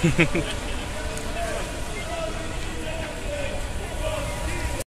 呵呵呵。